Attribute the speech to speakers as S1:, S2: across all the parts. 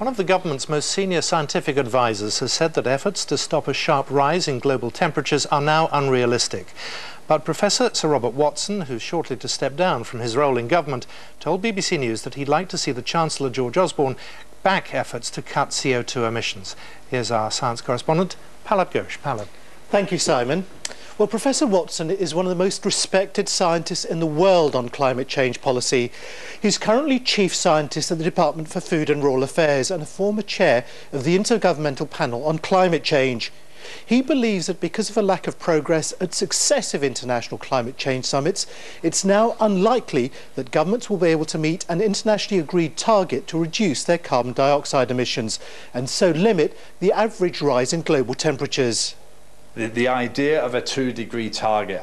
S1: One of the government's most senior scientific advisers has said that efforts to stop a sharp rise in global temperatures are now unrealistic. But Professor Sir Robert Watson, who's shortly to step down from his role in government, told BBC News that he'd like to see the Chancellor George Osborne back efforts to cut CO2 emissions. Here's our science correspondent, Pallab Ghosh. Pallab.
S2: Thank you, Simon. Well, Professor Watson is one of the most respected scientists in the world on climate change policy. He's currently Chief Scientist at the Department for Food and Rural Affairs and a former chair of the Intergovernmental Panel on Climate Change. He believes that because of a lack of progress at successive international climate change summits, it's now unlikely that governments will be able to meet an internationally agreed target to reduce their carbon dioxide emissions and so limit the average rise in global temperatures.
S3: The, the idea of a two degree target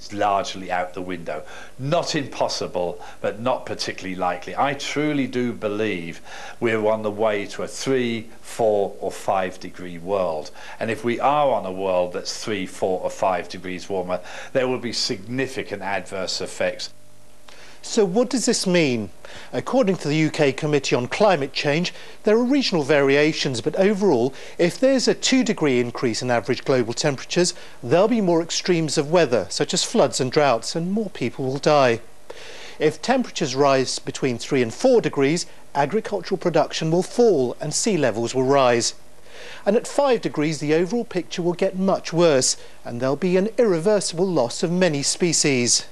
S3: is largely out the window. Not impossible, but not particularly likely. I truly do believe we're on the way to a three, four, or five degree world. And if we are on a world that's three, four, or five degrees warmer, there will be significant adverse effects.
S2: So what does this mean? According to the UK Committee on Climate Change, there are regional variations, but overall, if there's a 2 degree increase in average global temperatures, there'll be more extremes of weather, such as floods and droughts, and more people will die. If temperatures rise between 3 and 4 degrees, agricultural production will fall and sea levels will rise. And at 5 degrees, the overall picture will get much worse, and there'll be an irreversible loss of many species.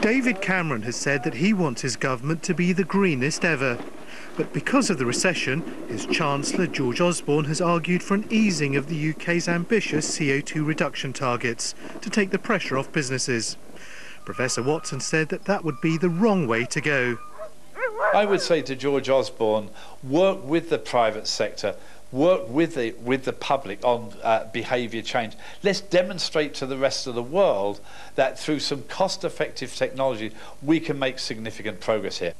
S2: David Cameron has said that he wants his government to be the greenest ever. But because of the recession, his Chancellor George Osborne has argued for an easing of the UK's ambitious CO2 reduction targets to take the pressure off businesses. Professor Watson said that that would be the wrong way to go.
S3: I would say to George Osborne, work with the private sector, work with the, with the public on uh, behaviour change. Let's demonstrate to the rest of the world that through some cost-effective technology, we can make significant progress here.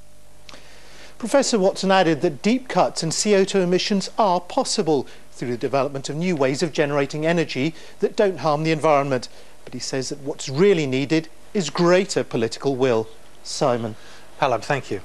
S2: Professor Watson added that deep cuts in CO2 emissions are possible through the development of new ways of generating energy that don't harm the environment. But he says that what's really needed is greater political will. Simon.
S1: Pallab, thank you.